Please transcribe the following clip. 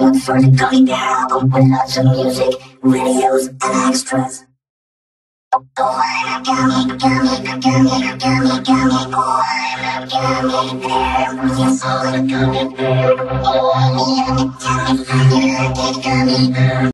Look for the Gummy Bear album with lots of music, videos, and extras. Oh, I'm a gummy, gummy, gummy, gummy, gummy, oh, I'm a gummy bear. Yes, I'm a gummy bear. Oh, I'm a gummy, a gummy bear.